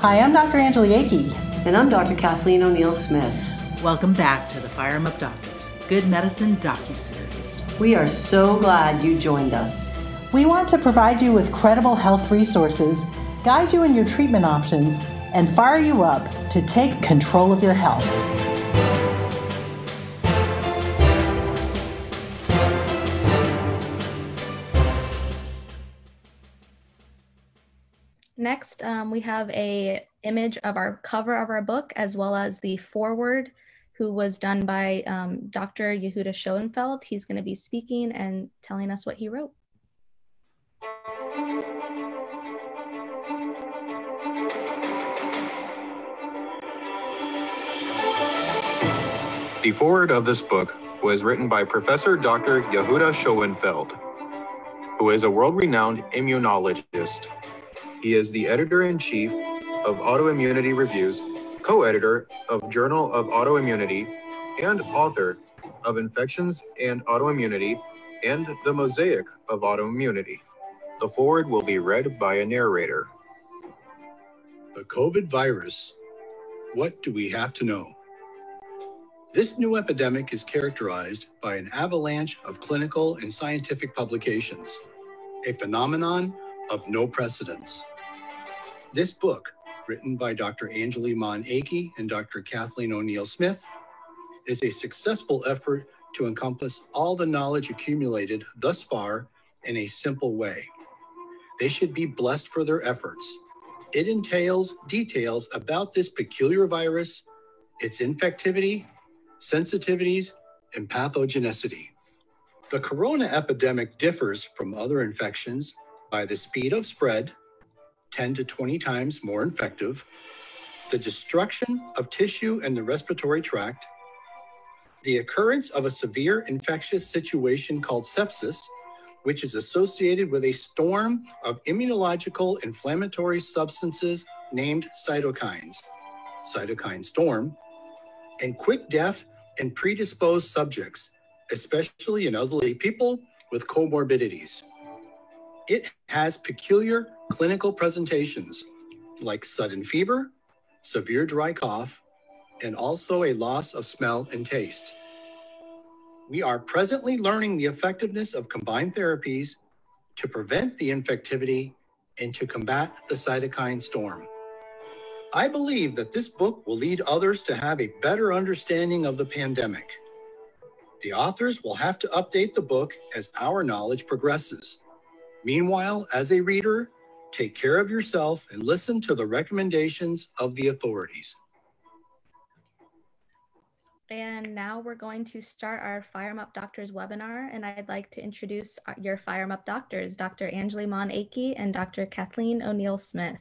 Hi, I'm Dr. Angeli Akey. And I'm Dr. Kathleen O'Neil Smith. Welcome back to the Fire 'em Up Doctors Good Medicine docu-series. We are so glad you joined us. We want to provide you with credible health resources, guide you in your treatment options, and fire you up to take control of your health. Next, um, we have a image of our cover of our book as well as the foreword who was done by um, Dr. Yehuda Shoenfeld. He's going to be speaking and telling us what he wrote. The foreword of this book was written by Professor Dr. Yehuda Shoenfeld, who is a world-renowned immunologist. He is the editor-in-chief of Autoimmunity Reviews, co-editor of Journal of Autoimmunity, and author of Infections and Autoimmunity and The Mosaic of Autoimmunity. The foreword will be read by a narrator. The COVID virus. What do we have to know? This new epidemic is characterized by an avalanche of clinical and scientific publications, a phenomenon of no precedence. This book, written by Dr. Angeli Maun Akey and Dr. Kathleen O'Neil Smith, is a successful effort to encompass all the knowledge accumulated thus far in a simple way. They should be blessed for their efforts. It entails details about this peculiar virus, its infectivity, sensitivities, and pathogenicity. The corona epidemic differs from other infections by the speed of spread, 10 to 20 times more infective, the destruction of tissue in the respiratory tract, the occurrence of a severe infectious situation called sepsis, which is associated with a storm of immunological inflammatory substances named cytokines, cytokine storm, and quick death in predisposed subjects, especially in elderly people with comorbidities. It has peculiar clinical presentations like sudden fever, severe dry cough, and also a loss of smell and taste. We are presently learning the effectiveness of combined therapies to prevent the infectivity and to combat the cytokine storm. I believe that this book will lead others to have a better understanding of the pandemic. The authors will have to update the book as our knowledge progresses. Meanwhile, as a reader, take care of yourself and listen to the recommendations of the authorities. And now we're going to start our Fire 'em Up Doctors webinar. And I'd like to introduce uh, your Fire 'em Up Doctors, Dr. Angeli Maun Akey and Dr. Kathleen O'Neil Smith.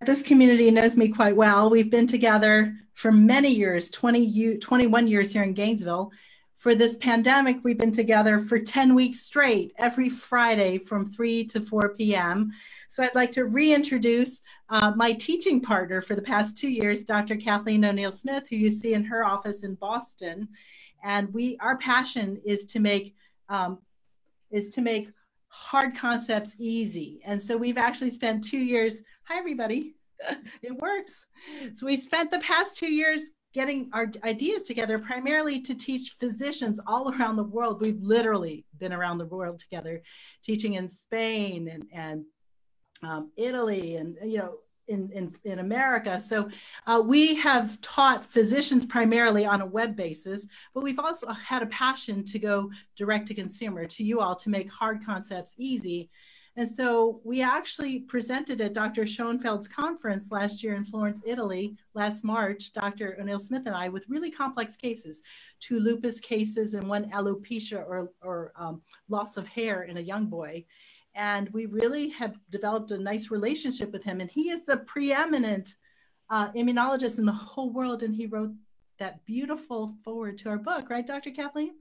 This community knows me quite well. We've been together for many years 20, 21 years here in Gainesville. For this pandemic, we've been together for 10 weeks straight, every Friday from 3 to 4 p.m. So I'd like to reintroduce uh, my teaching partner for the past two years, Dr. Kathleen O'Neil Smith, who you see in her office in Boston. And we, our passion is to make um, is to make hard concepts easy. And so we've actually spent two years. Hi, everybody. it works. So we spent the past two years getting our ideas together primarily to teach physicians all around the world. We've literally been around the world together, teaching in Spain and, and um, Italy and, you know, in, in, in America. So uh, we have taught physicians primarily on a web basis, but we've also had a passion to go direct to consumer, to you all, to make hard concepts easy. And so we actually presented at Dr. Shoenfeld's conference last year in Florence, Italy, last March, Dr. O'Neil Smith and I, with really complex cases, two lupus cases and one alopecia or, or um, loss of hair in a young boy and we really have developed a nice relationship with him. And he is the preeminent uh, immunologist in the whole world, and he wrote that beautiful forward to our book, right, Dr. Kathleen?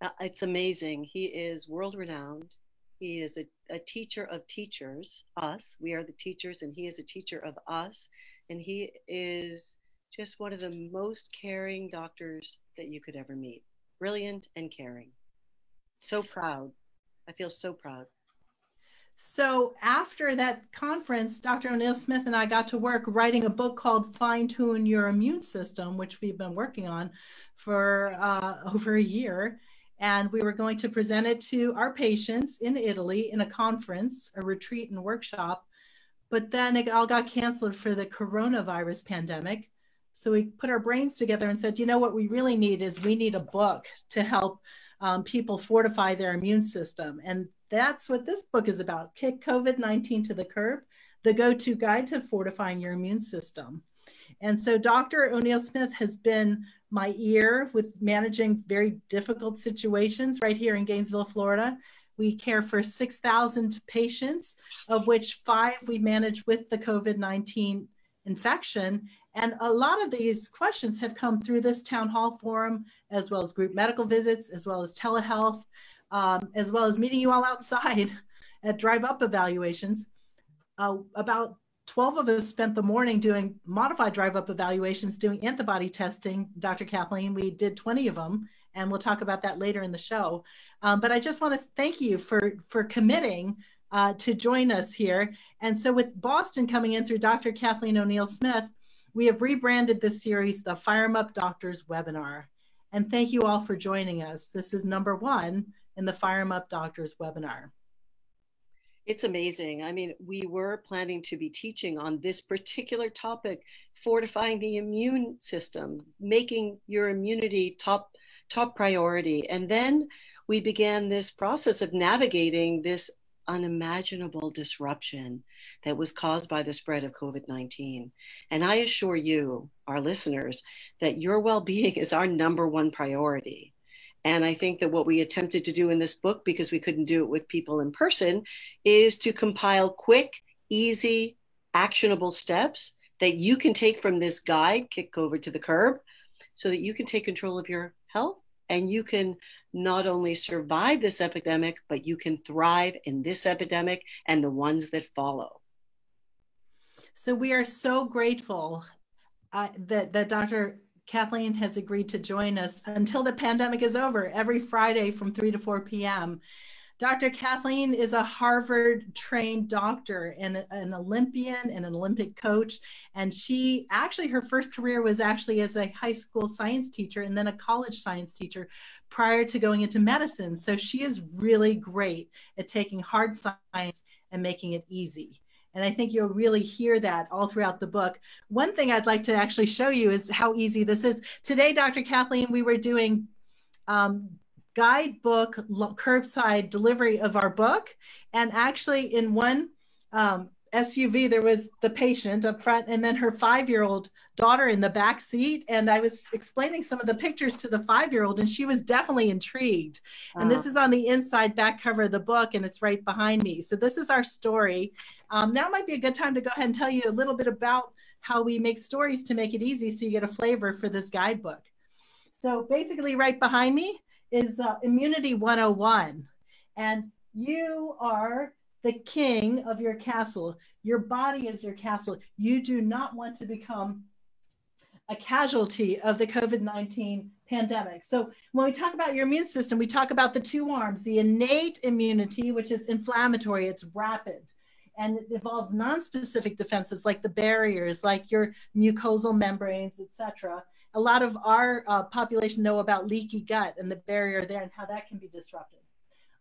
Uh, it's amazing. He is world renowned. He is a, a teacher of teachers, us. We are the teachers, and he is a teacher of us. And he is just one of the most caring doctors that you could ever meet. Brilliant and caring. So proud. I feel so proud. So after that conference, Dr. O'Neil Smith and I got to work writing a book called Fine Tune Your Immune System, which we've been working on for uh, over a year. And we were going to present it to our patients in Italy in a conference, a retreat and workshop. But then it all got canceled for the coronavirus pandemic. So we put our brains together and said, you know what we really need is we need a book to help um, people fortify their immune system. And that's what this book is about Kick COVID 19 to the Curb, the go to guide to fortifying your immune system. And so Dr. O'Neil Smith has been my ear with managing very difficult situations right here in Gainesville, Florida. We care for 6,000 patients, of which five we manage with the COVID 19 infection. And a lot of these questions have come through this town hall forum, as well as group medical visits, as well as telehealth, um, as well as meeting you all outside at drive up evaluations. Uh, about 12 of us spent the morning doing modified drive up evaluations, doing antibody testing. Dr. Kathleen, we did 20 of them, and we'll talk about that later in the show. Um, but I just want to thank you for, for committing uh, to join us here. And so, with Boston coming in through Dr. Kathleen O'Neil Smith, we have rebranded this series the Fire 'em Up Doctors webinar. And thank you all for joining us. This is number one in the Fire 'em Up Doctors webinar. It's amazing. I mean, we were planning to be teaching on this particular topic, fortifying the immune system, making your immunity top top priority. And then we began this process of navigating this unimaginable disruption that was caused by the spread of COVID 19. And I assure you, our listeners, that your well being is our number one priority. And I think that what we attempted to do in this book, because we couldn't do it with people in person, is to compile quick, easy, actionable steps that you can take from this guide, Kick Over to the Curb, so that you can take control of your health and you can not only survive this epidemic, but you can thrive in this epidemic and the ones that follow. So we are so grateful uh, that, that Dr. Kathleen has agreed to join us until the pandemic is over every Friday from 3 to 4 p.m. Dr. Kathleen is a Harvard trained doctor and an Olympian and an Olympic coach. And she actually, her first career was actually as a high school science teacher and then a college science teacher prior to going into medicine. So she is really great at taking hard science and making it easy. And I think you'll really hear that all throughout the book. One thing I'd like to actually show you is how easy this is. Today, Dr. Kathleen, we were doing um, guidebook curbside delivery of our book. And actually, in one um, SUV, there was the patient up front and then her five year old daughter in the back seat. And I was explaining some of the pictures to the five year old, and she was definitely intrigued. And this is on the inside back cover of the book, and it's right behind me. So, this is our story. Um, now might be a good time to go ahead and tell you a little bit about how we make stories to make it easy so you get a flavor for this guidebook. So, basically, right behind me is uh, Immunity 101. And you are the king of your castle. Your body is your castle. You do not want to become a casualty of the COVID 19 pandemic. So, when we talk about your immune system, we talk about the two arms the innate immunity, which is inflammatory, it's rapid. And it involves non-specific defenses like the barriers, like your mucosal membranes, etc. A lot of our uh, population know about leaky gut and the barrier there and how that can be disrupted.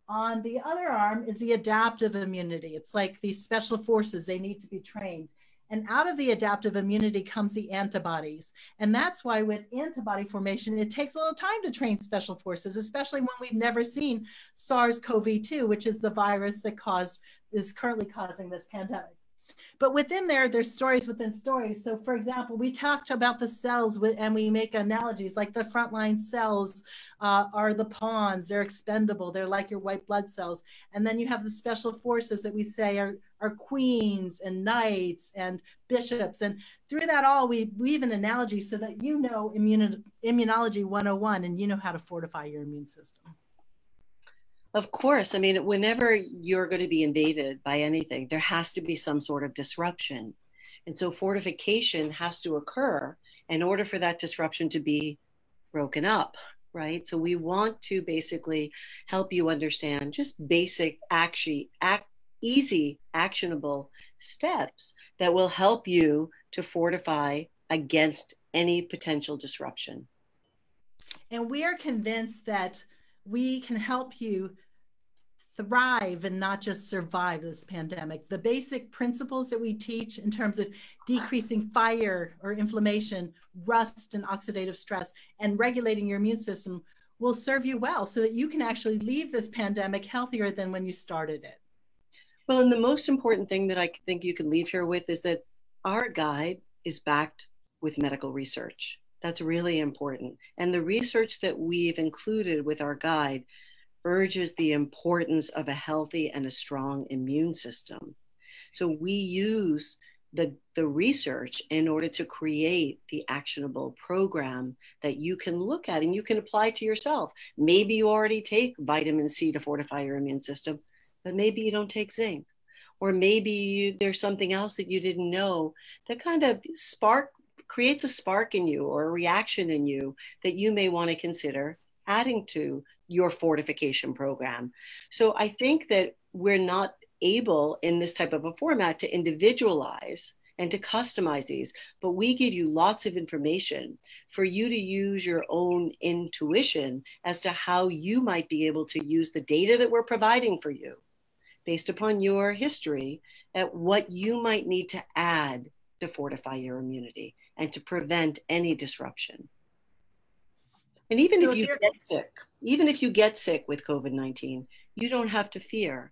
On the other arm is the adaptive immunity. It's like these special forces, they need to be trained. And out of the adaptive immunity comes the antibodies. And that's why with antibody formation, it takes a little time to train special forces, especially when we've never seen SARS-CoV-2, which is the virus that caused is currently causing this pandemic. But within there, there's stories within stories. So, for example, we talked about the cells with, and we make analogies like the frontline cells uh, are the pawns, they're expendable, they're like your white blood cells. And then you have the special forces that we say are, are queens and knights and bishops. And through that all, we weave an analogy so that you know immun- immunology 101 and you know how to fortify your immune system. Of course. I mean, whenever you're going to be invaded by anything, there has to be some sort of disruption. And so fortification has to occur in order for that disruption to be broken up, right? So we want to basically help you understand just basic actually act, easy, actionable steps that will help you to fortify against any potential disruption. And we are convinced that we can help you thrive and not just survive this pandemic. The basic principles that we teach in terms of decreasing fire or inflammation, rust and oxidative stress, and regulating your immune system will serve you well so that you can actually leave this pandemic healthier than when you started it. Well, and the most important thing that I think you can leave here with is that our guide is backed with medical research. That's really important. And the research that we've included with our guide urges the importance of a healthy and a strong immune system. So we use the, the research in order to create the actionable program that you can look at and you can apply to yourself. Maybe you already take vitamin C to fortify your immune system, but maybe you don't take zinc. Or maybe you, there's something else that you didn't know that kind of spark creates a spark in you or a reaction in you that you may want to consider adding to your fortification program. So I think that we're not able in this type of a format to individualize and to customize these, but we give you lots of information for you to use your own intuition as to how you might be able to use the data that we're providing for you based upon your history at what you might need to add to fortify your immunity and to prevent any disruption. And even so if you get sick, even if you get sick with COVID 19, you don't have to fear.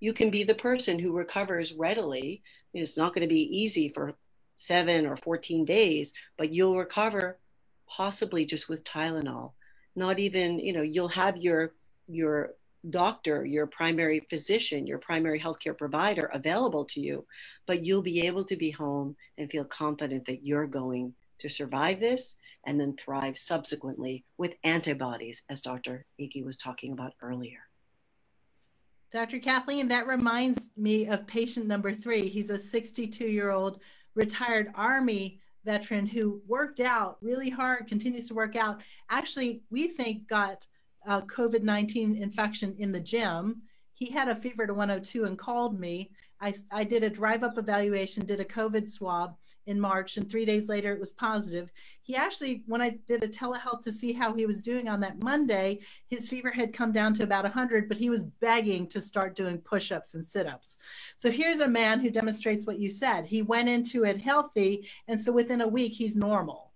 You can be the person who recovers readily. It's not going to be easy for seven or 14 days, but you'll recover possibly just with Tylenol. Not even, you know, you'll have your your doctor, your primary physician, your primary healthcare provider available to you, but you'll be able to be home and feel confident that you're going to survive this and then thrive subsequently with antibodies, as Dr. Ige was talking about earlier. Dr. Kathleen, that reminds me of patient number three. He's a 62 year old retired Army veteran who worked out really hard, continues to work out. Actually, we think got a COVID 19 infection in the gym. He had a fever to 102 and called me. I, I did a drive up evaluation, did a COVID swab in March, and three days later it was positive. He actually, when I did a telehealth to see how he was doing on that Monday, his fever had come down to about 100, but he was begging to start doing push ups and sit ups. So here's a man who demonstrates what you said. He went into it healthy, and so within a week, he's normal.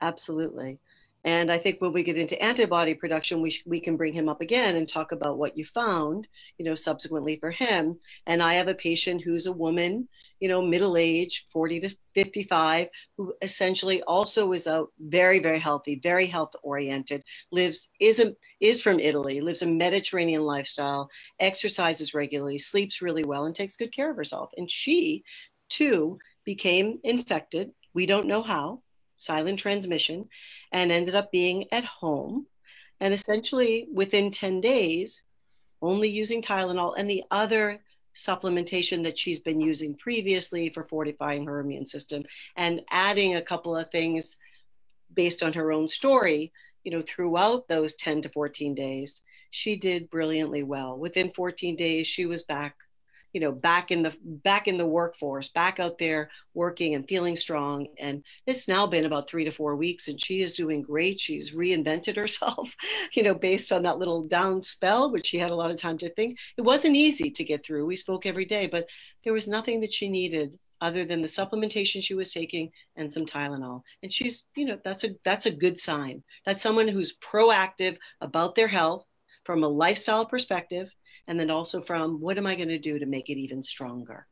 Absolutely. And I think when we get into antibody production, we, sh- we can bring him up again and talk about what you found, you know, subsequently for him. And I have a patient who's a woman, you know, middle age, 40 to 55, who essentially also is a very, very healthy, very health oriented, lives, is, a, is from Italy, lives a Mediterranean lifestyle, exercises regularly, sleeps really well, and takes good care of herself. And she too became infected. We don't know how silent transmission, and ended up being at home. And essentially, within 10 days, only using Tylenol and the other supplementation that she's been using previously for fortifying her immune system and adding a couple of things based on her own story, you know, throughout those 10 to 14 days, she did brilliantly well. Within 14 days, she was back you know back in the back in the workforce back out there working and feeling strong and it's now been about three to four weeks and she is doing great she's reinvented herself you know based on that little down spell which she had a lot of time to think it wasn't easy to get through we spoke every day but there was nothing that she needed other than the supplementation she was taking and some Tylenol. And she's, you know, that's a that's a good sign. That's someone who's proactive about their health from a lifestyle perspective and then also from what am I going to do to make it even stronger?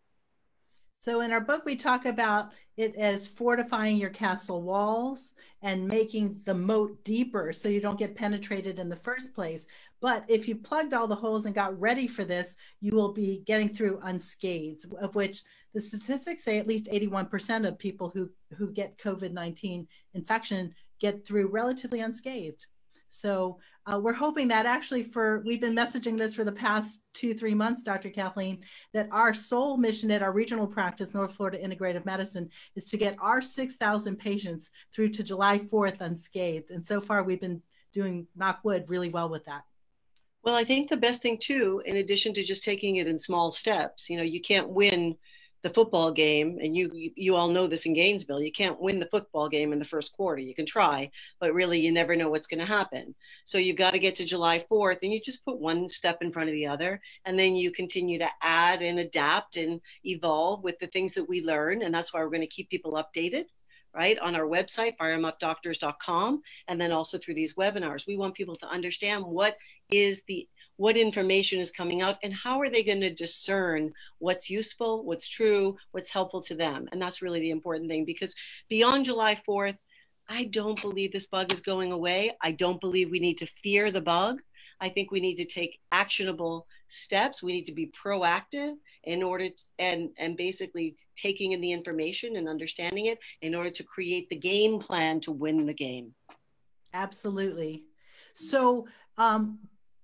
So, in our book, we talk about it as fortifying your castle walls and making the moat deeper so you don't get penetrated in the first place. But if you plugged all the holes and got ready for this, you will be getting through unscathed, of which the statistics say at least 81% of people who, who get COVID 19 infection get through relatively unscathed. So uh, we're hoping that actually for, we've been messaging this for the past two, three months, Dr. Kathleen, that our sole mission at our regional practice, North Florida Integrative Medicine, is to get our 6,000 patients through to July 4th unscathed. And so far we've been doing, knock wood, really well with that. Well, I think the best thing too, in addition to just taking it in small steps, you know, you can't win the football game, and you, you, you all know this in Gainesville. You can't win the football game in the first quarter. You can try, but really, you never know what's going to happen. So you've got to get to July 4th, and you just put one step in front of the other, and then you continue to add and adapt and evolve with the things that we learn, and that's why we're going to keep people updated right on our website firrimupdoctors.com and then also through these webinars we want people to understand what is the what information is coming out and how are they going to discern what's useful, what's true, what's helpful to them. And that's really the important thing because beyond July 4th, I don't believe this bug is going away. I don't believe we need to fear the bug. I think we need to take actionable steps. We need to be proactive in order to, and and basically taking in the information and understanding it in order to create the game plan to win the game. Absolutely. So um,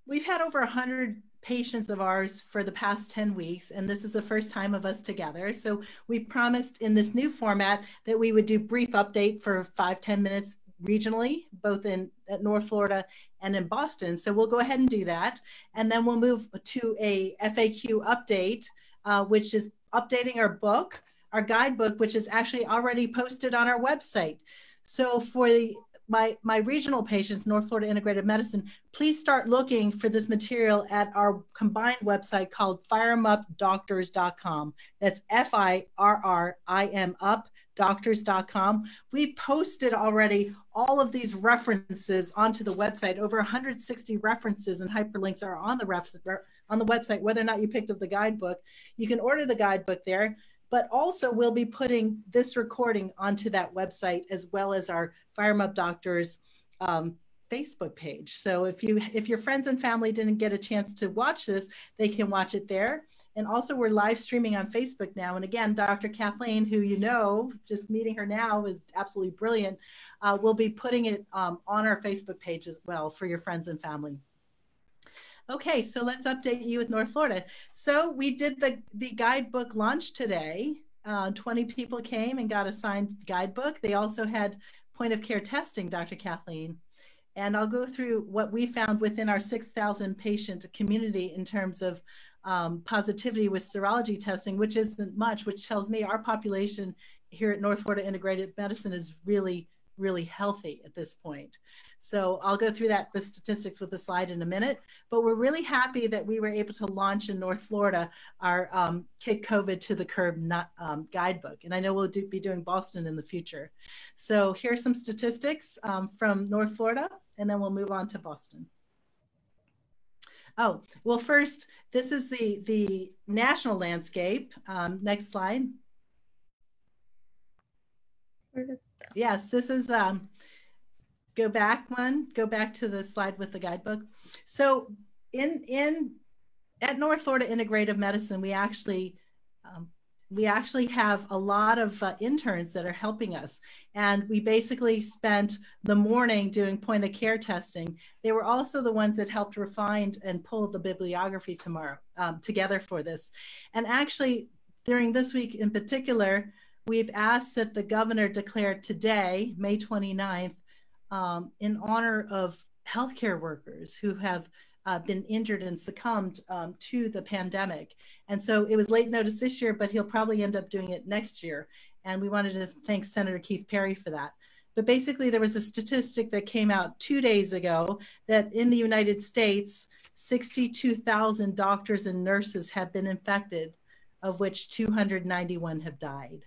we've had over 100 patients of ours for the past 10 weeks and this is the first time of us together. So we promised in this new format that we would do brief update for five ten minutes regionally both in at north florida and in boston. So we'll go ahead and do that. And then we'll move to a faq update uh, which is updating our book our guidebook which is actually already posted on our website. So for the my, my regional patients, North Florida Integrated Medicine, please start looking for this material at our combined website called firrimupdoctors.com. That's F I R R I M up doctors.com. We posted already all of these references onto the website. Over 160 references and hyperlinks are on the ref- on the website. Whether or not you picked up the guidebook, you can order the guidebook there but also we'll be putting this recording onto that website as well as our Fire Up Doctors um, Facebook page. So if you if your friends and family didn't get a chance to watch this, they can watch it there. And also we're live streaming on Facebook now. And again, Dr. Kathleen, who you know, just meeting her now is absolutely brilliant. Uh, we'll be putting it um, on our Facebook page as well for your friends and family. Okay, so let's update you with North Florida. So we did the, the guidebook launch today. Uh, 20 people came and got a signed guidebook. They also had point of care testing, Dr. Kathleen. And I'll go through what we found within our 6,000 patient community in terms of um, positivity with serology testing, which isn't much, which tells me our population here at North Florida Integrated Medicine is really, really healthy at this point. So I'll go through that, the statistics with the slide in a minute, but we're really happy that we were able to launch in North Florida our um, Kick COVID to the Curb not, um, guidebook. And I know we'll do, be doing Boston in the future. So here's some statistics um, from North Florida, and then we'll move on to Boston. Oh, well, first, this is the, the national landscape. Um, next slide. Yes, this is um, go back one, go back to the slide with the guidebook. So in in at North Florida Integrative Medicine, we actually um, we actually have a lot of uh, interns that are helping us. And we basically spent the morning doing point of care testing. They were also the ones that helped refine and pull the bibliography tomorrow um, together for this. And actually, during this week in particular, we've asked that the governor declare today, May 29th, um, in honor of healthcare workers who have uh, been injured and succumbed um, to the pandemic. And so it was late notice this year, but he'll probably end up doing it next year. And we wanted to thank Senator Keith Perry for that. But basically, there was a statistic that came out two days ago that in the United States, 62,000 doctors and nurses have been infected, of which 291 have died.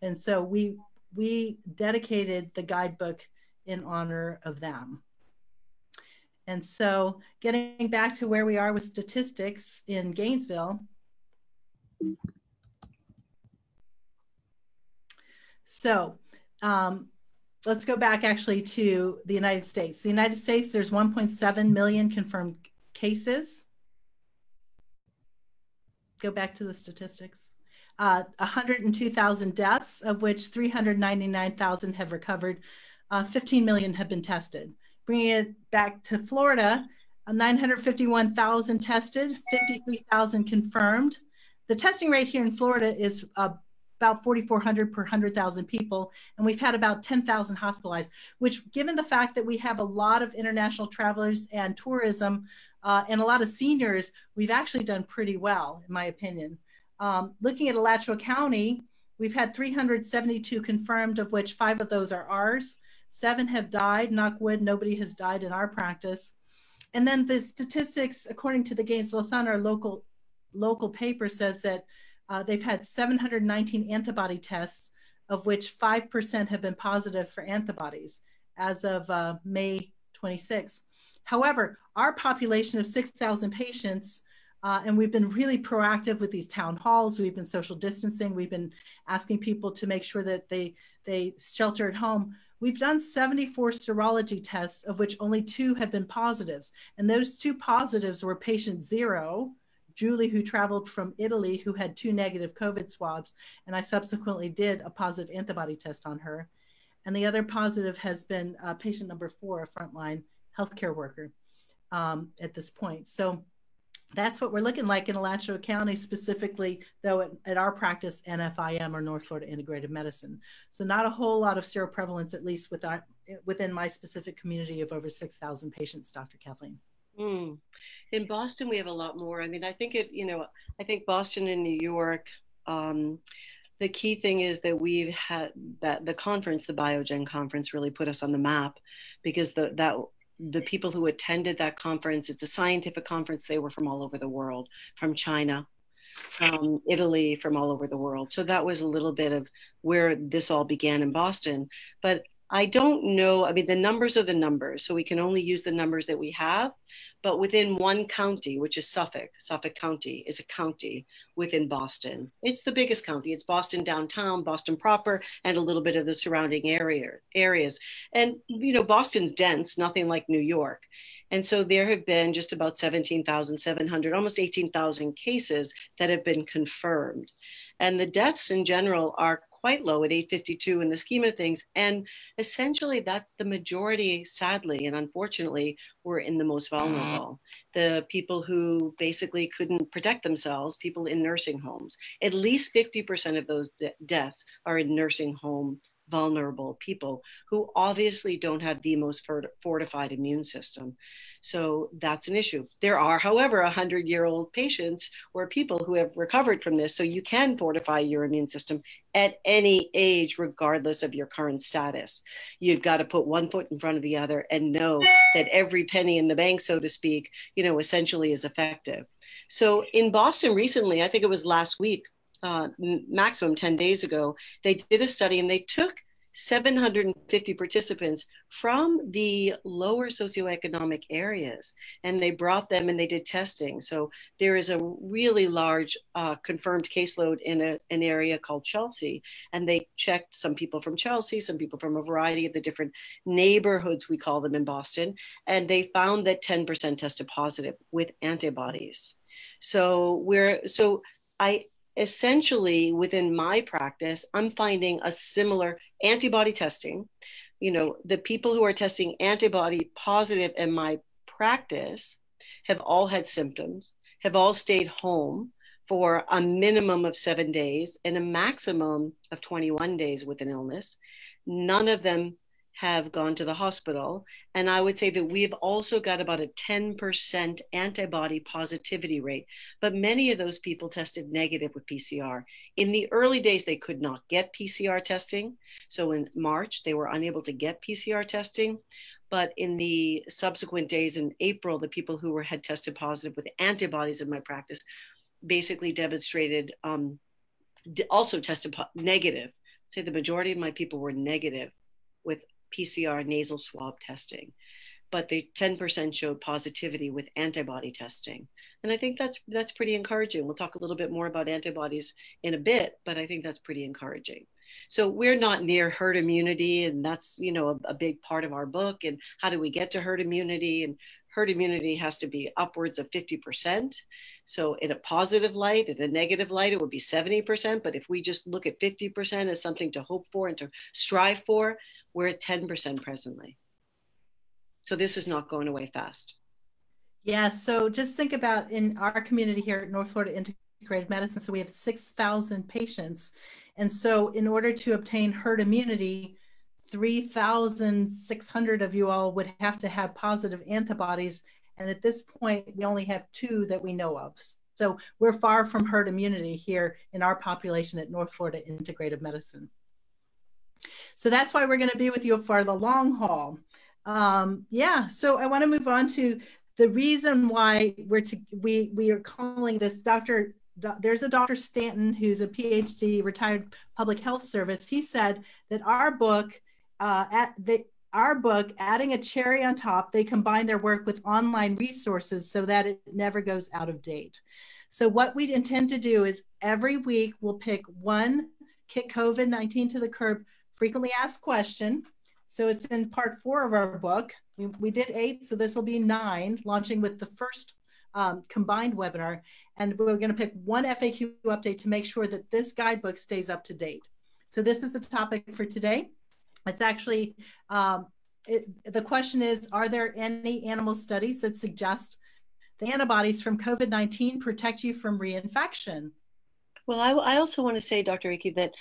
And so we we dedicated the guidebook in honor of them. And so getting back to where we are with statistics in Gainesville. So um, let's go back actually to the United States. The United States, there's 1.7 million confirmed cases. Go back to the statistics. Uh, 102,000 deaths, of which 399,000 have recovered uh, 15 million have been tested. Bringing it back to Florida, uh, 951,000 tested, 53,000 confirmed. The testing rate here in Florida is uh, about 4,400 per 100,000 people, and we've had about 10,000 hospitalized, which given the fact that we have a lot of international travelers and tourism uh, and a lot of seniors, we've actually done pretty well, in my opinion. Um, looking at Alachua County, we've had 372 confirmed, of which five of those are ours. Seven have died. Knock wood, nobody has died in our practice. And then the statistics, according to the Gainesville Sun, our local local paper says that uh, they've had 719 antibody tests, of which 5% have been positive for antibodies as of uh, May 26. However, our population of 6,000 patients, uh, and we've been really proactive with these town halls. We've been social distancing. We've been asking people to make sure that they they shelter at home. We've done 74 serology tests, of which only two have been positives. And those two positives were patient zero, Julie, who traveled from Italy, who had two negative COVID swabs. And I subsequently did a positive antibody test on her. And the other positive has been uh, patient number four, a frontline healthcare worker um, at this point. So that's what we're looking like in Alachua County, specifically, though, at, at, our practice, NFIM or North Florida Integrated Medicine. So, not a whole lot of seroprevalence, at least with our, within my specific community of over 6,000 patients, Dr. Kathleen. Mm. In Boston, we have a lot more. I mean, I think it, you know, I think Boston and New York, um, the key thing is that we've had that the conference, the Biogen conference, really put us on the map because the that the people who attended that conference, it's a scientific conference, they were from all over the world, from China, from Italy, from all over the world. So that was a little bit of where this all began in Boston. But I don't know. I mean, the numbers are the numbers, so we can only use the numbers that we have. But within one county, which is Suffolk, Suffolk County is a county within Boston. It's the biggest county. It's Boston downtown, Boston proper, and a little bit of the surrounding area areas. And you know, Boston's dense, nothing like New York. And so there have been just about 17,700, almost 18,000 cases that have been confirmed. And the deaths in general are quite low at 852 in the scheme of things. And essentially, that the majority, sadly and unfortunately, were in the most vulnerable. The people who basically couldn't protect themselves, people in nursing homes. At least 50% of those de- deaths are in nursing home vulnerable people who obviously don't have the most fortified immune system. So that's an issue. There are, however, 100 year old patients or people who have recovered from this. So you can fortify your immune system at any age, regardless of your current status. You've got to put one foot in front of the other and know that every penny in the bank, so to speak, you know, essentially is effective. So in Boston recently, I think it was last week, uh, maximum 10 days ago, they did a study and they took 750 participants from the lower socioeconomic areas and they brought them and they did testing. So there is a really large uh, confirmed caseload in a, an area called Chelsea. And they checked some people from Chelsea, some people from a variety of the different neighborhoods, we call them in Boston. And they found that 10% tested positive with antibodies. So we're, so I, essentially within my practice i'm finding a similar antibody testing. You know the people who are testing antibody positive in my practice have all had symptoms have all stayed home for a minimum of seven days and a maximum of 21 days with an illness. None of them have gone to the hospital. And I would say that we've also got about a 10% antibody positivity rate. But many of those people tested negative with PCR. In the early days, they could not get PCR testing. So in March, they were unable to get PCR testing. But in the subsequent days in April, the people who were had tested positive with antibodies in my practice basically demonstrated um, also tested po- negative. Say the majority of my people were negative PCR nasal swab testing, but the 10% showed positivity with antibody testing. And I think that's that's pretty encouraging. We'll talk a little bit more about antibodies in a bit, but I think that's pretty encouraging. So we're not near herd immunity, and that's you know a, a big part of our book. And how do we get to herd immunity? And herd immunity has to be upwards of 50%. So, in a positive light, in a negative light, it would be 70%. But if we just look at 50% as something to hope for and to strive for, we're at 10% presently. So this is not going away fast. Yeah. So just think about in our community here at North Florida Integrated Medicine. So we have 6,000 patients. And so in order to obtain herd immunity, 3,600 of you all would have to have positive antibodies And at this point, we only have two that we know of. So we're far from herd immunity here in our population at North Florida Integrative Medicine. So that's why we're going to be with you for the long haul. Um, yeah, so I want to move on to the reason why we're to, we we are calling this Dr. there's a Dr. Stanton who's a PhD, retired public health service. He said that our book, uh, at the our book, adding a cherry on top, they combine their work with online resources so that it never goes out of date. So what we intend to do is every week we'll pick one kick COVID-19 to the curb frequently asked question. So it's in part four of our book. We, we did eight, so this will be nine, launching with the first um, combined webinar. And we're going to pick one FAQ update to make sure that this guidebook stays up to date. So this is the topic for today. It's actually, um, it, the question is, are there any animal studies that suggest the antibodies from COVID-19 protect you from reinfection? Well, I, I also want to say, Dr. Akey, that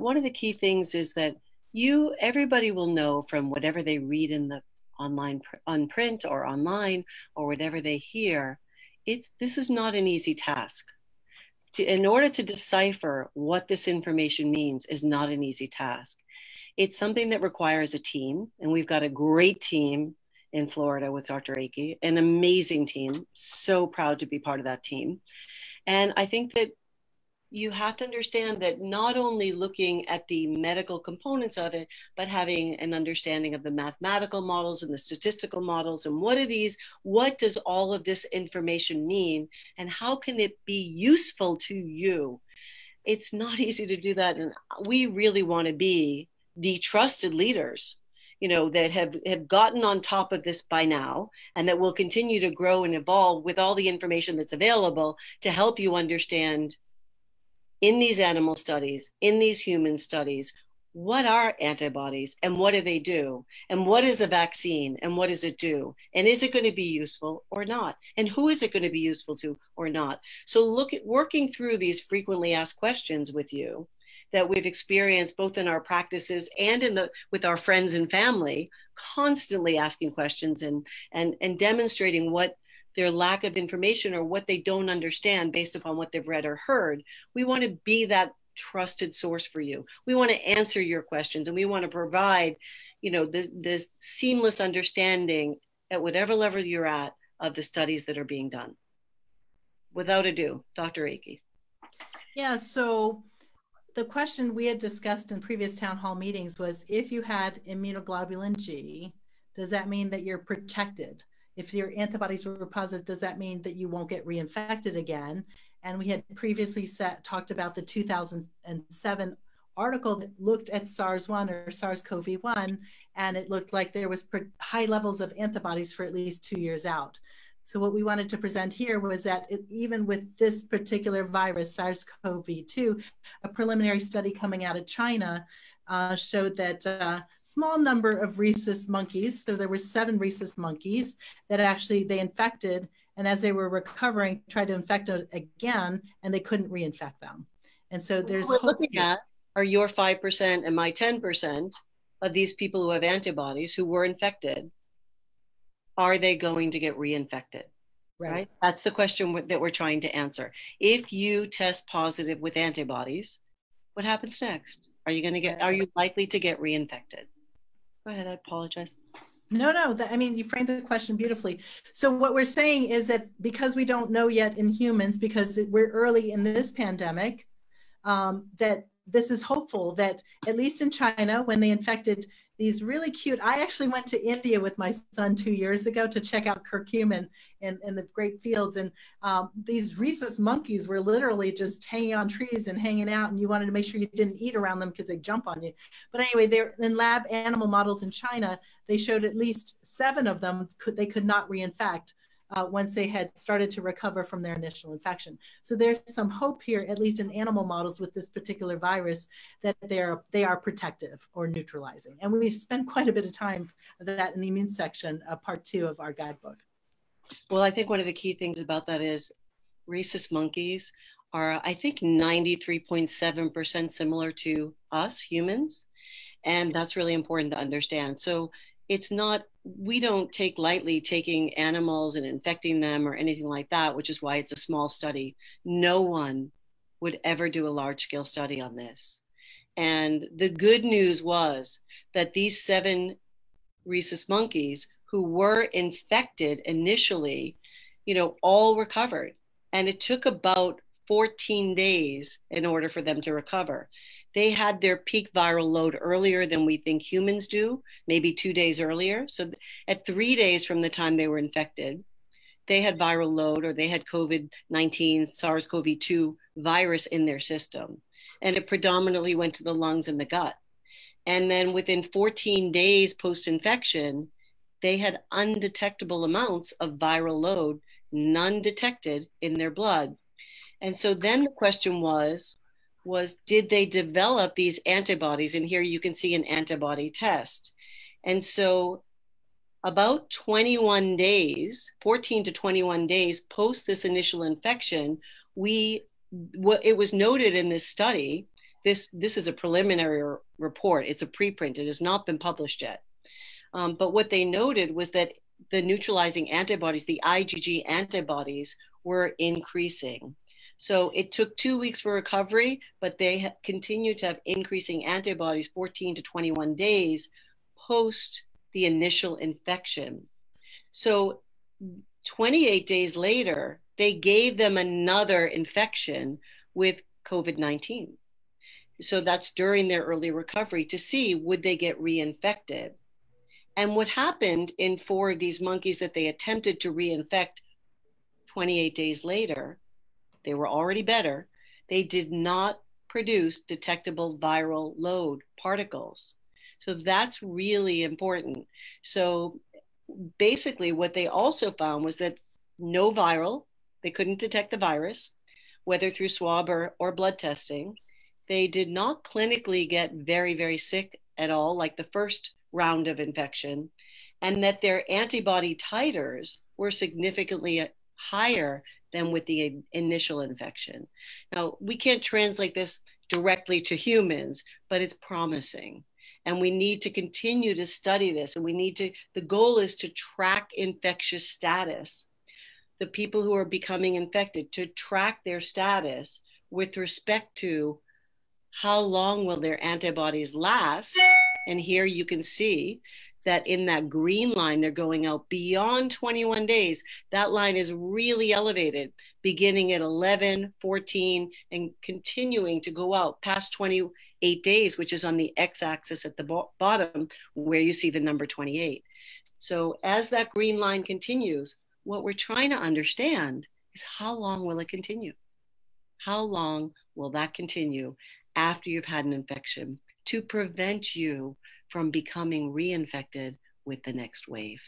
one of the key things is that you, everybody will know from whatever they read in the online, on print or online or whatever they hear, it's, this is not an easy task. To, in order to decipher what this information means is not an easy task. It's something that requires a team, and we've got a great team in Florida with Dr. Akey, an amazing team. So proud to be part of that team. And I think that you have to understand that not only looking at the medical components of it, but having an understanding of the mathematical models and the statistical models and what are these, what does all of this information mean, and how can it be useful to you? It's not easy to do that. And we really want to be the trusted leaders you know that have have gotten on top of this by now and that will continue to grow and evolve with all the information that's available to help you understand in these animal studies, in these human studies, what are antibodies and what do they do? And what is a vaccine and what does it do? And is it going to be useful or not? And who is it going to be useful to or not? So look at working through these frequently asked questions with you that we've experienced both in our practices and in the with our friends and family, constantly asking questions and and and demonstrating what their lack of information or what they don't understand based upon what they've read or heard. We want to be that trusted source for you. We want to answer your questions and we want to provide, you know, this, this seamless understanding at whatever level you're at of the studies that are being done. Without ado, Dr. Akey. Yeah, so the question we had discussed in previous town hall meetings was if you had immunoglobulin G, does that mean that you're protected? If your antibodies were positive, does that mean that you won't get reinfected again? And we had previously set, talked about the 2007 article that looked at SARS-1 or SARS-CoV-1, and it looked like there was high levels of antibodies for at least two years out. So what we wanted to present here was that it, even with this particular virus, SARS-CoV-2, a preliminary study coming out of China uh, showed that a uh, small number of rhesus monkeys, so there were seven rhesus monkeys that actually they infected, and as they were recovering, tried to infect it again, and they couldn't reinfect them. And so there's what we're looking at are your five percent and my ten percent of these people who have antibodies who were infected. Are they going to get reinfected? Right. right. That's the question that we're trying to answer. If you test positive with antibodies, what happens next? Are you going to get, are you likely to get reinfected? Go ahead, I apologize. No, no, I mean, you framed the question beautifully. So what we're saying is that because we don't know yet in humans, because we're early in this pandemic, um, that this is hopeful that at least in China, when they infected these really cute. I actually went to India with my son two years ago to check out curcumin and, and the great fields. And um, these rhesus monkeys were literally just hanging on trees and hanging out. And you wanted to make sure you didn't eat around them because they jump on you. But anyway, they're in lab animal models in China. They showed at least seven of them could they could not reinfect uh, once they had started to recover from their initial infection. So there's some hope here, at least in animal models with this particular virus, that they're they are protective or neutralizing. And we spent quite a bit of time that in the immune section, uh, part two of our guidebook. Well, I think one of the key things about that is rhesus monkeys are, I think, 93.7% similar to us humans. And that's really important to understand. So it's not we don't take lightly taking animals and infecting them or anything like that which is why it's a small study. No one would ever do a large scale study on this. And the good news was that these seven rhesus monkeys who were infected initially you know all recovered. And it took about 14 days in order for them to recover they had their peak viral load earlier than we think humans do, maybe two days earlier. So at three days from the time they were infected, they had viral load or they had COVID 19, SARS CoV 2 virus in their system. And it predominantly went to the lungs and the gut. And then within 14 days post infection, they had undetectable amounts of viral load, none detected in their blood. And so then the question was was did they develop these antibodies? And here you can see an antibody test. And so, about 21 days, 14 to 21 days post this initial infection, we it was noted in this study. This this is a preliminary report. It's a preprint. It has not been published yet. Um, but what they noted was that the neutralizing antibodies, the IgG antibodies, were increasing. So it took two weeks for recovery, but they ha- continue to have increasing antibodies 14 to 21 days post the initial infection. So 28 days later, they gave them another infection with COVID 19. So that's during their early recovery to see would they get reinfected. And what happened in four of these monkeys that they attempted to reinfect 28 days later they were already better. They did not produce detectable viral load particles. So that's really important. So basically, what they also found was that no viral, they couldn't detect the virus, whether through swab or, or blood testing. They did not clinically get very, very sick at all, like the first round of infection, and that their antibody titers were significantly higher than with the initial infection. Now, we can't translate this directly to humans, but it's promising. And we need to continue to study this. And we need to, the goal is to track infectious status, the people who are becoming infected, to track their status with respect to how long will their antibodies last. And here you can see that in that green line, they're going out beyond 21 days. That line is really elevated, beginning at 11, 14, and continuing to go out past 28 days, which is on the x axis at the bo- bottom, where you see the number 28. So as that green line continues, what we're trying to understand is how long will it continue? How long will that continue after you've had an infection to prevent you from becoming reinfected with the next wave.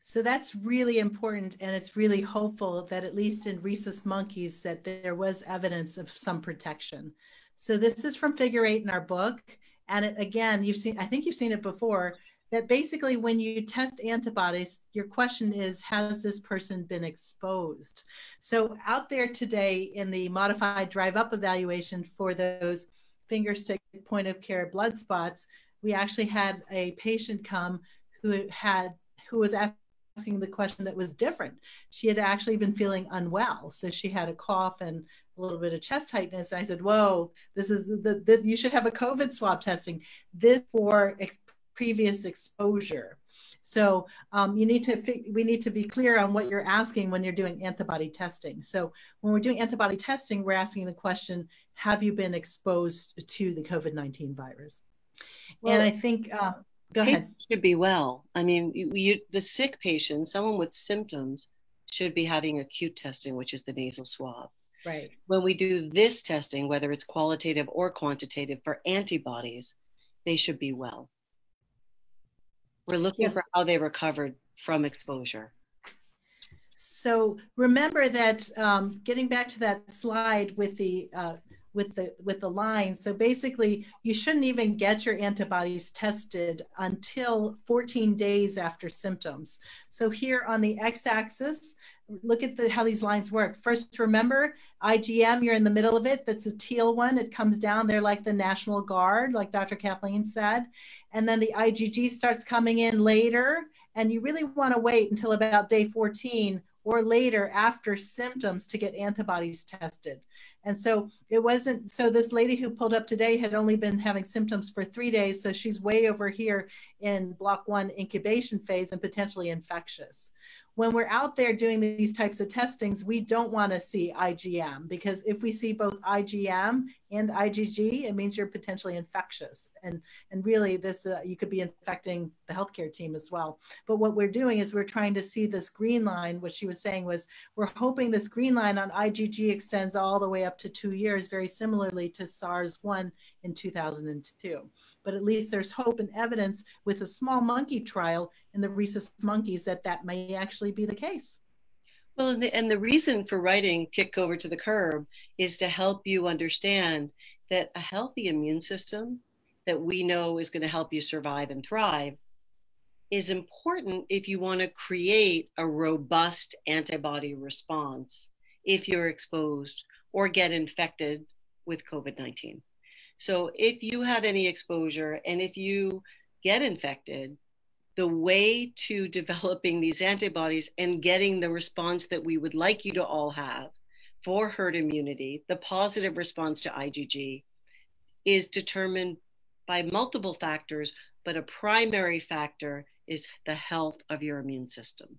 So that's really important, and it's really hopeful that at least in rhesus monkeys that there was evidence of some protection. So this is from Figure Eight in our book, and it, again, you've seen. I think you've seen it before. That basically, when you test antibodies, your question is, has this person been exposed? So out there today in the modified drive-up evaluation for those finger stick point of care blood spots, we actually had a patient come who had who was asking the question that was different. She had actually been feeling unwell, so she had a cough and a little bit of chest tightness. I said, "Whoa, this is the, the you should have a COVID swab testing. This for ex- previous exposure." So um, you need to we need to be clear on what you're asking when you're doing antibody testing. So when we're doing antibody testing, we're asking the question: Have you been exposed to the COVID-19 virus? Well, and I think. Uh, go ahead. Should be well. I mean, you, you, the sick patient, someone with symptoms, should be having acute testing, which is the nasal swab. Right. When we do this testing, whether it's qualitative or quantitative for antibodies, they should be well. We're looking yes. for how they recovered from exposure. So remember that um, getting back to that slide with the uh, with the with the line. So basically, you shouldn't even get your antibodies tested until 14 days after symptoms. So here on the x-axis, look at the, how these lines work. First, remember IgM, you're in the middle of it. That's a teal one. It comes down there like the National Guard, like Dr. Kathleen said. And then the IgG starts coming in later. And you really want to wait until about day 14 or later after symptoms to get antibodies tested. And so it wasn't, so this lady who pulled up today had only been having symptoms for three days. So she's way over here in block one incubation phase and potentially infectious when we're out there doing these types of testings, we don't want to see IgM because if we see both IgM and IgG, it means you're potentially infectious. And, and really this, uh, you could be infecting the healthcare team as well. But what we're doing is we're trying to see this green line, what she was saying was, we're hoping this green line on IgG extends all the way up to two years, very similarly to SARS-1 in 2002. But at least there's hope and evidence with a small monkey trial in the rhesus monkeys that that may actually be the case. Well, and the, and the reason for writing Kick COVID to the Curb is to help you understand that a healthy immune system that we know is going to help you survive and thrive is important if you want to create a robust antibody response if you're exposed or get infected with COVID 19. So if you have any exposure and if you get infected, the way to developing these antibodies and getting the response that we would like you to all have for herd immunity, the positive response to IgG, is determined by multiple factors, but a primary factor is the health of your immune system.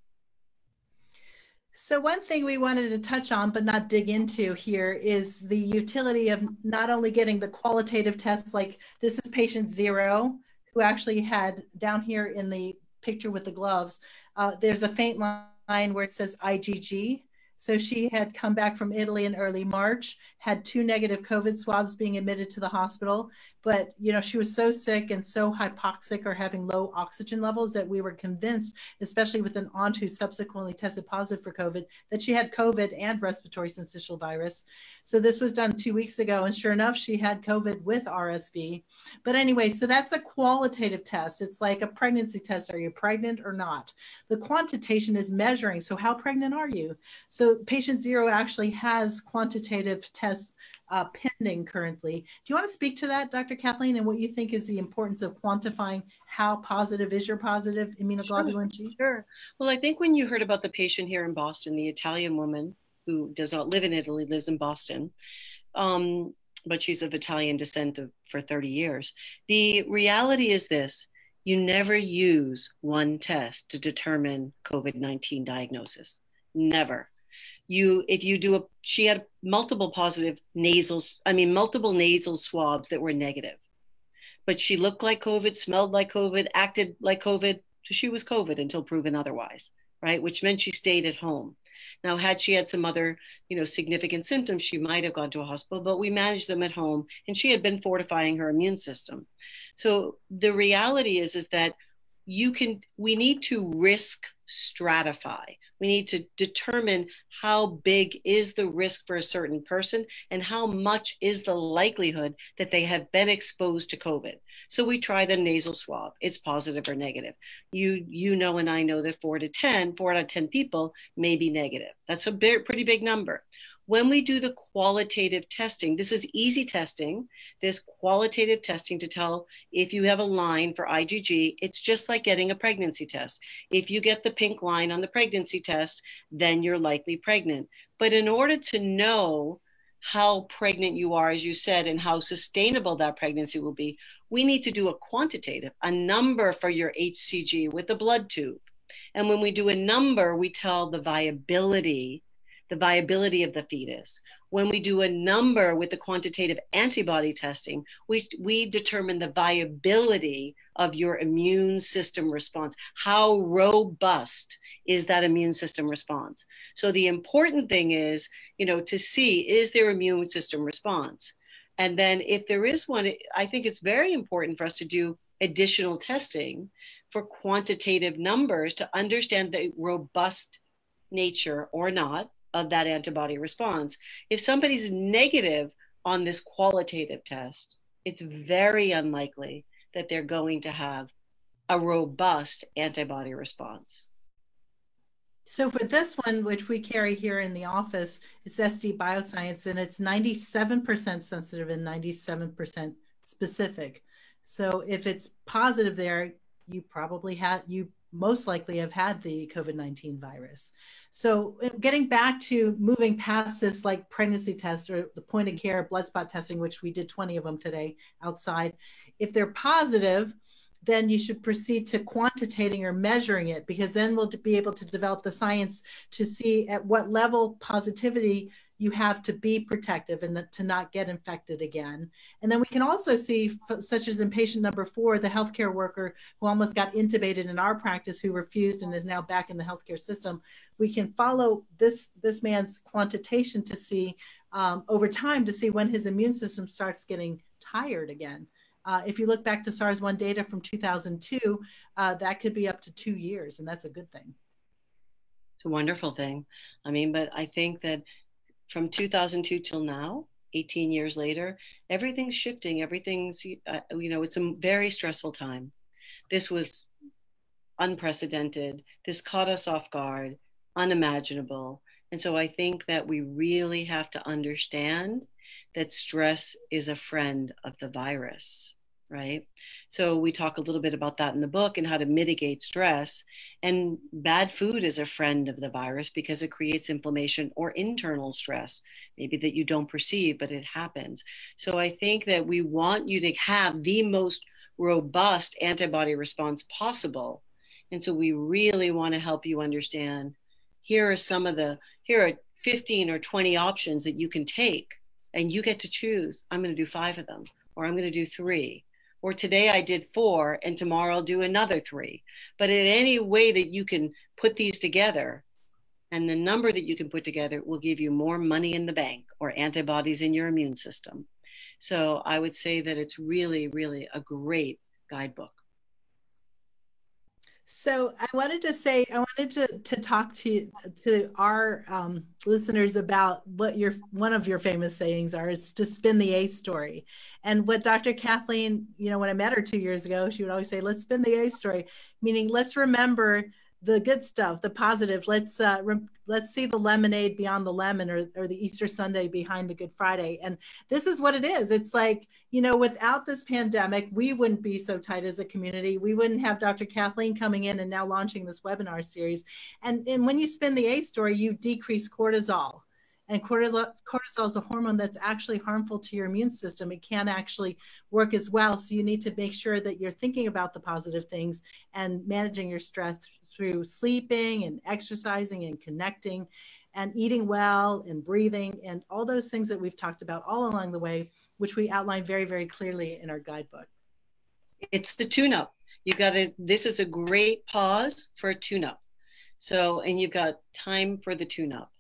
So one thing we wanted to touch on but not dig into here is the utility of not only getting the qualitative tests like this is patient zero who actually had down here in the picture with the gloves, uh, there's a faint line where it says IgG. So she had come back from Italy in early March, had two negative COVID swabs being admitted to the hospital but you know she was so sick and so hypoxic or having low oxygen levels that we were convinced especially with an aunt who subsequently tested positive for covid that she had covid and respiratory syncytial virus. So this was done two weeks ago and sure enough she had covid with rsv but anyway so that's a qualitative test. It's like a pregnancy test. Are you pregnant or not? The quantitation is measuring. So how pregnant are you? So patient zero actually has quantitative tests uh, pending currently. Do you want to speak to that, Dr. Kathleen, and what you think is the importance of quantifying how positive is your positive immunoglobulin G? Sure. Well, I think when you heard about the patient here in Boston, the Italian woman who does not live in Italy, lives in Boston, um, but she's of Italian descent of, for 30 years. The reality is this you never use one test to determine COVID 19 diagnosis. Never you if you do a she had multiple positive nasals i mean multiple nasal swabs that were negative. But she looked like covid smelled like covid acted like covid. So she was covid until proven otherwise right? Which meant she stayed at home. Now had she had some other you know significant symptoms she might have gone to a hospital but we managed them at home and she had been fortifying her immune system. So the reality is is that you can we need to risk stratify we need to determine how big is the risk for a certain person and how much is the likelihood that they have been exposed to COVID. So we try the nasal swab. It's positive or negative. You you know and I know that 4 to 10, 4 out of 10 people may be negative. That's a big, pretty big number when we do the qualitative testing, this is easy testing, this qualitative testing to tell if you have a line for IgG, it's just like getting a pregnancy test. If you get the pink line on the pregnancy test, then you're likely pregnant. But in order to know how pregnant you are, as you said, and how sustainable that pregnancy will be, we need to do a quantitative, a number for your HCG with the blood tube. And when we do a number, we tell the viability the viability of the fetus. When we do a number with the quantitative antibody testing, we, we determine the viability of your immune system response. How robust is that immune system response? So the important thing is, you know, to see is there immune system response? And then if there is one, I think it's very important for us to do additional testing for quantitative numbers to understand the robust nature or not of that antibody response. If somebody's negative on this qualitative test, it's very unlikely that they're going to have a robust antibody response. So for this one, which we carry here in the office, it's SD Biosensor and it's 97% sensitive and 97% specific. So if it's positive there, you probably had, you most likely have had the COVID 19 virus. So, getting back to moving past this like pregnancy test or the point of care blood spot testing, which we did 20 of them today outside, if they're positive, then you should proceed to quantitating or measuring it because then we'll be able to develop the science to see at what level positivity you have to be protective and to not get infected again. And then we can also see, such as in patient number four, the healthcare worker who almost got intubated in our practice, who refused and is now back in the healthcare system. We can follow this, this man's quantitation to see um, over time to see when his immune system starts getting tired again. Uh, if you look back to SARS-1 data from 2002, uh, that could be up to two years, and that's a good thing. It's a wonderful thing. I mean, but I think that from 2002 till now 18 years later everything's shifting. Everything's uh, you know it's a very stressful time. This was unprecedented. This caught us off guard unimaginable. And so i think that we really have to understand that stress is a friend of the virus right? So we talk a little bit about that in the book and how to mitigate stress. And bad food is a friend of the virus because it creates inflammation or internal stress, maybe that you don't perceive, but it happens. So I think that we want you to have the most robust antibody response possible. And so we really want to help you understand here are some of the, here are 15 or 20 options that you can take and you get to choose. I'm going to do five of them, or I'm going to do three, or today I did four and tomorrow I'll do another three. But in any way that you can put these together, and the number that you can put together will give you more money in the bank or antibodies in your immune system. So I would say that it's really, really a great guidebook. So I wanted to say, I wanted to, to talk to to our um, listeners about what your one of your famous sayings are. Is to spin the A story, and what Dr. Kathleen, you know, when I met her two years ago, she would always say, "Let's spin the A story," meaning let's remember the good stuff, the positive. Let's uh, re- let's see the lemonade beyond the lemon, or or the Easter Sunday behind the Good Friday. And this is what it is. It's like you know, without this pandemic, we wouldn't be so tight as a community. We wouldn't have Dr. Kathleen coming in and now launching this webinar series. And and when you spin the A story, you decrease cortisol. And cortisol, cortisol is a hormone that's actually harmful to your immune system. It can't actually work as well. So you need to make sure that you're thinking about the positive things and managing your stress through sleeping and exercising and connecting and eating well and breathing and all those things that we've talked about all along the way, which we outline very, very clearly in our guidebook. It's the tune up. You got to, this is a great pause for a tune up. So, and you've got time for the tune up.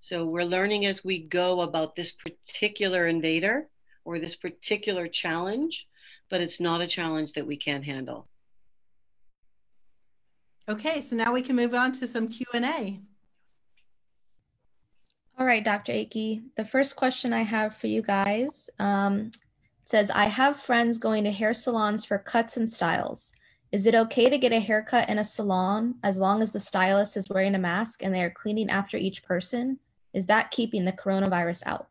So we're learning as we go about this particular invader or this particular challenge, but it's not a challenge that we can't handle. Okay, so now we can move on to some Q&A. All right, Dr. Akey. The first question I have for you guys um, says, I have friends going to hair salons for cuts and styles. Is it okay to get a haircut in a salon as long as the stylist is wearing a mask and they are cleaning after each person? Is that keeping the coronavirus out?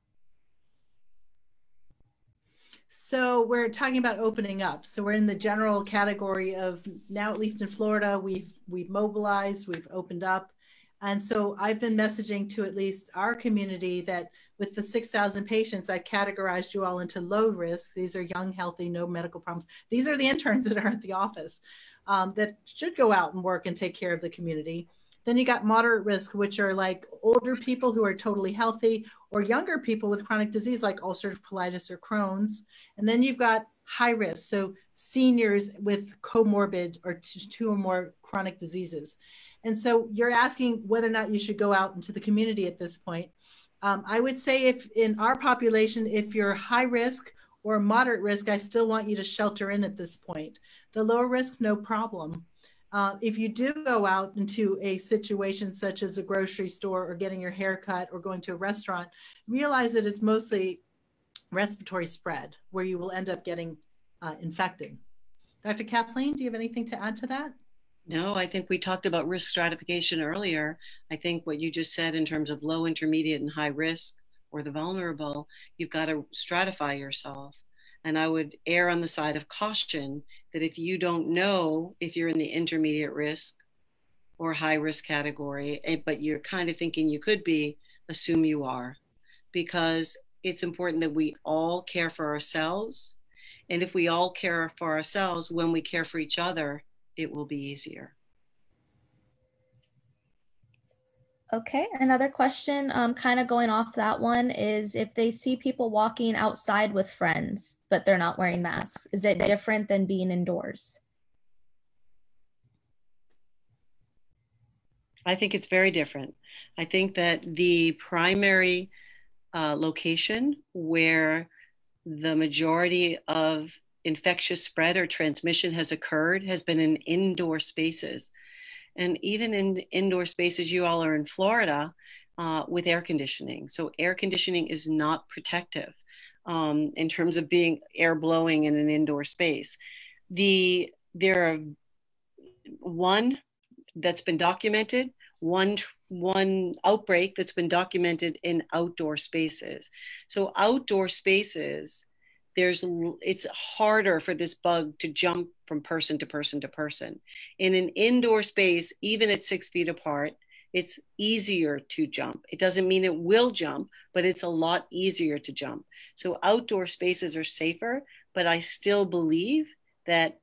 So we're talking about opening up. So we're in the general category of now, at least in Florida, we've we've mobilized, we've opened up, and so I've been messaging to at least our community that with the 6,000 patients, I've categorized you all into low risk. These are young, healthy, no medical problems. These are the interns that are at the office um, that should go out and work and take care of the community. Then you got moderate risk, which are like older people who are totally healthy or younger people with chronic disease like ulcerative colitis or Crohn's. And then you've got high risk, so seniors with comorbid or two or more chronic diseases. And so you're asking whether or not you should go out into the community at this point. Um, I would say if in our population, if you're high risk or moderate risk, I still want you to shelter in at this point. The lower risk, no problem. Uh, if you do go out into a situation such as a grocery store or getting your hair cut or going to a restaurant, realize that it's mostly respiratory spread where you will end up getting uh, infected. Dr. Kathleen, do you have anything to add to that? No, I think we talked about risk stratification earlier. I think what you just said in terms of low, intermediate, and high risk or the vulnerable, you've got to stratify yourself. And I would err on the side of caution that if you don't know if you're in the intermediate risk or high risk category, eh, but you're kind of thinking you could be, assume you are. Because it's important that we all care for ourselves. And if we all care for ourselves, when we care for each other, it will be easier. Okay, another question, um, kind of going off that one, is if they see people walking outside with friends, but they're not wearing masks, is it different than being indoors? I think it's very different. I think that the primary uh, location where the majority of infectious spread or transmission has occurred has been in indoor spaces. And even in indoor spaces, you all are in Florida uh, with air conditioning. So, air conditioning is not protective um, in terms of being air blowing in an indoor space. The there are one that's been documented, one one outbreak that's been documented in outdoor spaces. So outdoor spaces there's it's harder for this bug to jump from person to person to person. In an indoor space even at six feet apart it's easier to jump. It doesn't mean it will jump but it's a lot easier to jump. So outdoor spaces are safer but i still believe that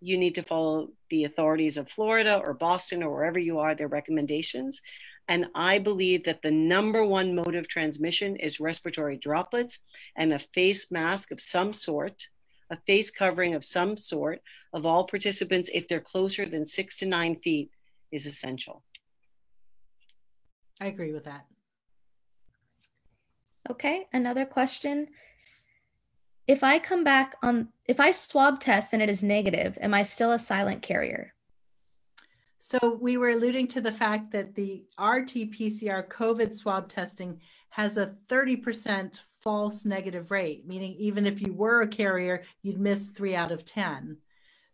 you need to follow the authorities of florida or boston or wherever you are their recommendations and I believe that the number one mode of transmission is respiratory droplets and a face mask of some sort, a face covering of some sort of all participants, if they're closer than six to nine feet, is essential. I agree with that. Okay, another question. If I come back on, if I swab test and it is negative, am I still a silent carrier? So we were alluding to the fact that the RT-PCR COVID swab testing has a 30% false negative rate, meaning even if you were a carrier, you'd miss three out of 10.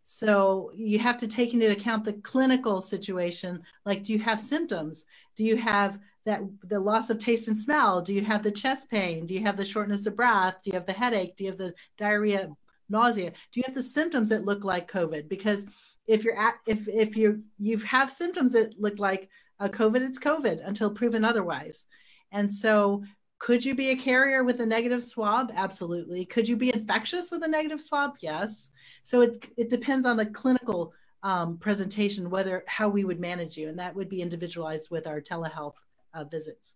So you have to take into account the clinical situation. Like, do you have symptoms? Do you have that the loss of taste and smell? Do you have the chest pain? Do you have the shortness of breath? Do you have the headache? Do you have the diarrhea, nausea? Do you have the symptoms that look like COVID? Because if you're at if if you you have symptoms that look like a COVID, it's COVID until proven otherwise. And so could you be a carrier with a negative swab? Absolutely. Could you be infectious with a negative swab? Yes. So it, it depends on the clinical um, presentation, whether how we would manage you. And that would be individualized with our telehealth uh, visits.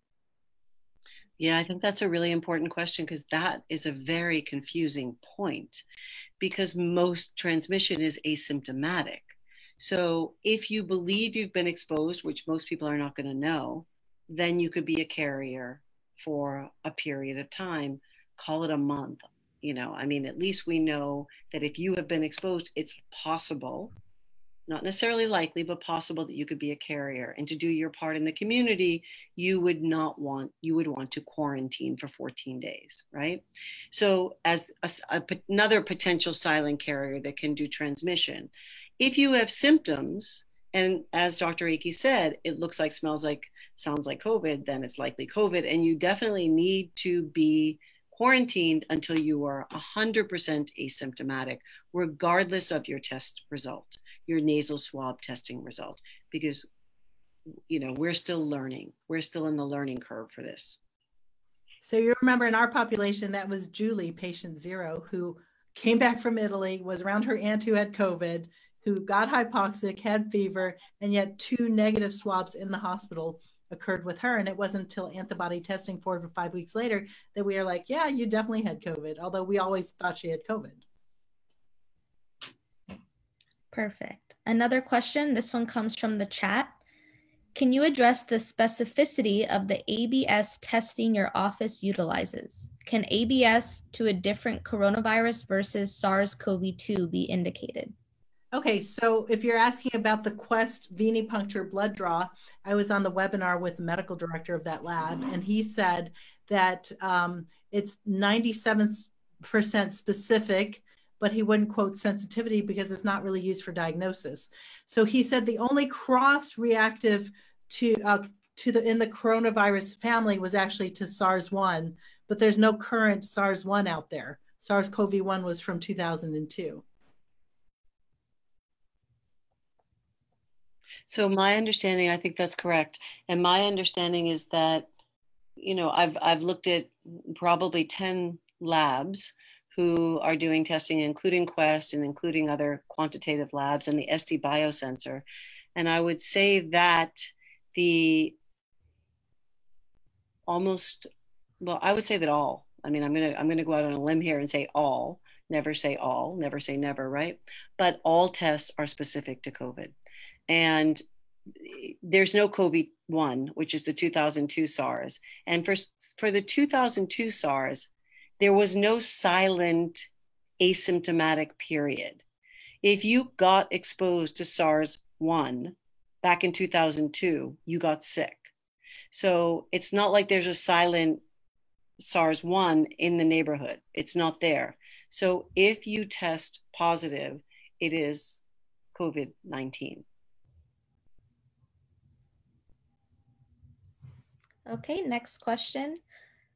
Yeah, I think that's a really important question because that is a very confusing point because most transmission is asymptomatic. So if you believe you've been exposed, which most people are not going to know, then you could be a carrier for a period of time, call it a month. You know, I mean, at least we know that if you have been exposed, it's possible not necessarily likely, but possible that you could be a carrier. And to do your part in the community, you would not want, you would want to quarantine for 14 days, right? So, as a, a, another potential silent carrier that can do transmission, if you have symptoms, and as Dr. Akey said, it looks like, smells like, sounds like COVID, then it's likely COVID. And you definitely need to be quarantined until you are 100% asymptomatic, regardless of your test result your nasal swab testing result because you know we're still learning. We're still in the learning curve for this. So you remember in our population that was julie patient zero who came back from italy was around her aunt who had covid who got hypoxic had fever and yet two negative swabs in the hospital occurred with her. And it wasn't until antibody testing four to five weeks later that we are like yeah you definitely had covid although we always thought she had covid Perfect. Another question, this one comes from the chat. Can you address the specificity of the ABS testing your office utilizes? Can ABS to a different coronavirus versus SARS CoV 2 be indicated? Okay, so if you're asking about the Quest venipuncture blood draw, I was on the webinar with the medical director of that lab, and he said that um, it's 97% specific, but he wouldn't quote sensitivity because it's not really used for diagnosis. So he said the only cross reactive to uh, to the in the coronavirus family was actually to SARS-1, but there's no current SARS-1 out there. SARS-CoV-1 was from 2002. So my understanding, I think that's correct. And my understanding is that, you know, I've I've looked at probably 10 labs who are doing testing, including Quest and including other quantitative labs and the SD biosensor. And I would say that the almost well, I would say that all. I mean, I'm gonna I'm gonna go out on a limb here and say all. Never say all. Never say never. Right? But all tests are specific to COVID, and there's no COVID one, which is the 2002 SARS. And for for the 2002 SARS, there was no silent asymptomatic period. If you got exposed to SARS 1 back in 2002, you got sick. So it's not like there's a silent SARS 1 in the neighborhood. It's not there. So if you test positive, it is COVID 19. Okay, next question.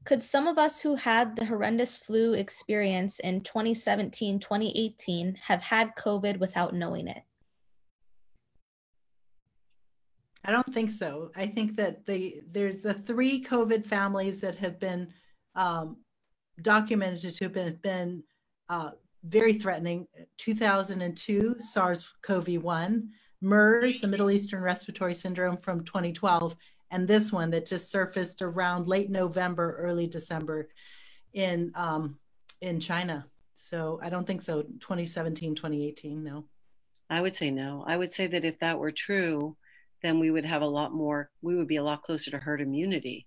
Could some of us who had the horrendous flu experience in 2017, 2018 have had COVID without knowing it? I don't think so. I think that the there's the three COVID families that have been um, documented to have been, been uh, very threatening. 2002 SARS-CoV-1, MERS, the Middle Eastern Respiratory Syndrome from 2012, and this one that just surfaced around late November, early December in um, in China. So I don't think so. 2017, 2018, no. I would say no. I would say that if that were true, then we would have a lot more. We would be a lot closer to herd immunity.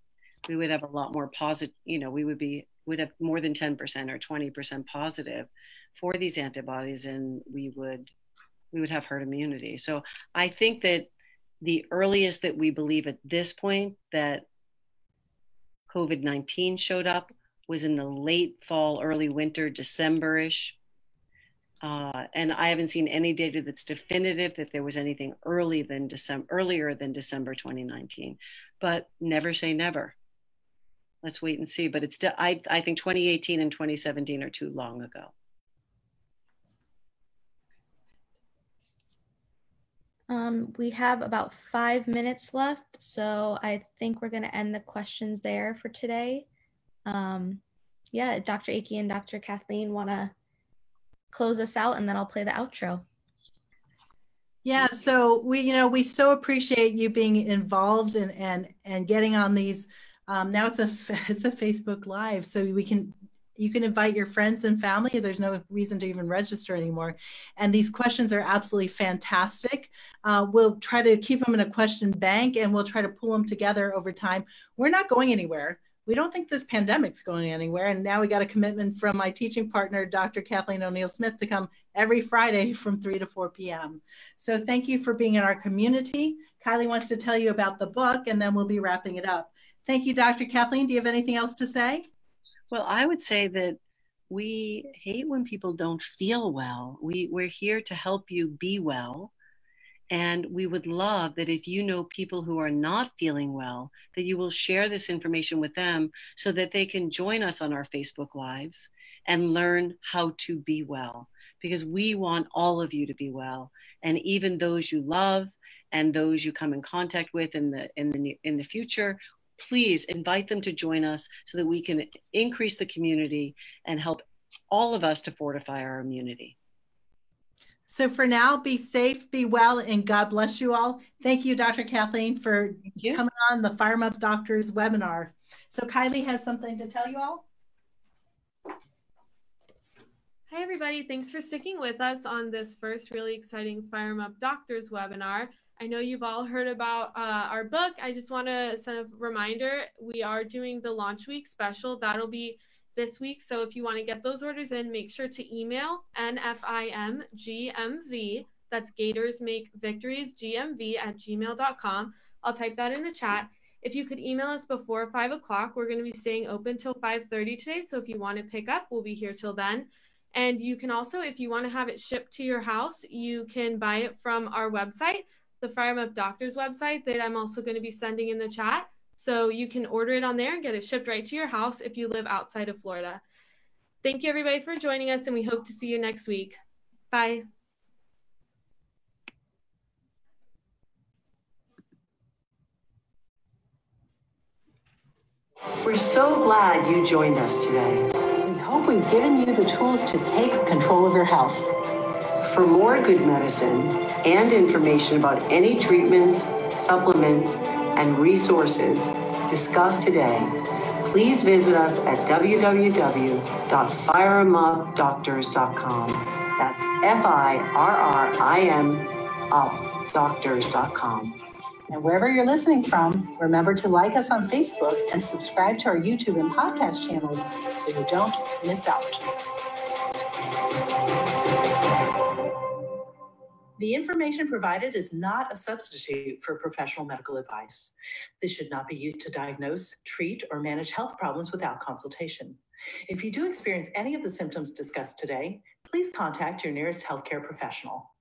We would have a lot more positive. You know, we would be would have more than 10% or 20% positive for these antibodies, and we would we would have herd immunity. So I think that the earliest that we believe at this point that COVID 19 showed up was in the late fall, early winter, December-ish. Uh, and I haven't seen any data that's definitive that there was anything early than December, earlier than December 2019. But never say never. Let's wait and see. But it's I, I think 2018 and 2017 are too long ago. Um, we have about five minutes left, so I think we're going to end the questions there for today. Um, yeah, Dr. Akey and Dr. Kathleen want to close us out, and then I'll play the outro. Yeah, so we, you know, we so appreciate you being involved and and and getting on these. Um, now it's a it's a Facebook Live, so we can you can invite your friends and family. There's no reason to even register anymore. And these questions are absolutely fantastic. Uh, we'll try to keep them in a question bank and we'll try to pull them together over time. We're not going anywhere. We don't think this pandemic's going anywhere. And now we got a commitment from my teaching partner, Dr. Kathleen O'Neil Smith, to come every Friday from 3 to 4 p.m. So thank you for being in our community. Kylie wants to tell you about the book and then we'll be wrapping it up. Thank you, Dr. Kathleen. Do you have anything else to say? Well, I would say that we hate when people don't feel well. We, we're here to help you be well. And we would love that if you know people who are not feeling well, that you will share this information with them so that they can join us on our Facebook Lives and learn how to be well. Because we want all of you to be well. And even those you love and those you come in contact with in the in the in the future please invite them to join us so that we can increase the community and help all of us to fortify our immunity. So for now, be safe, be well, and God bless you all. Thank you, Dr. Kathleen, for coming on the FIRRIMup Doctors webinar. So Kylie has something to tell you all. Hi, everybody. Thanks for sticking with us on this first really exciting FIRRIMup Doctors webinar. I know you've all heard about uh, our book. I just want to send a reminder we are doing the launch week special. That'll be this week. So if you want to get those orders in, make sure to email NFIMGMV. That's Gators Make Victories GMV at gmail.com. I'll type that in the chat. If you could email us before five o'clock, we're going to be staying open till 5:30 today. So if you want to pick up, we'll be here till then. And you can also, if you want to have it shipped to your house, you can buy it from our website, the FIRRIMup Doctors website that I'm also going to be sending in the chat. So you can order it on there and get it shipped right to your house if you live outside of Florida. Thank you everybody for joining us and we hope to see you next week. Bye. We're so glad you joined us today. Hope we've given you the tools to take control of your health. For more good medicine and information about any treatments, supplements, and resources discussed today, please visit us at www.firrimupdoctors.com. That's F I R R I M up doctors.com. And wherever you're listening from, remember to like us on Facebook and subscribe to our YouTube and podcast channels so you don't miss out. The information provided is not a substitute for professional medical advice. This should not be used to diagnose, treat, or manage health problems without consultation. If you do experience any of the symptoms discussed today, please contact your nearest healthcare professional.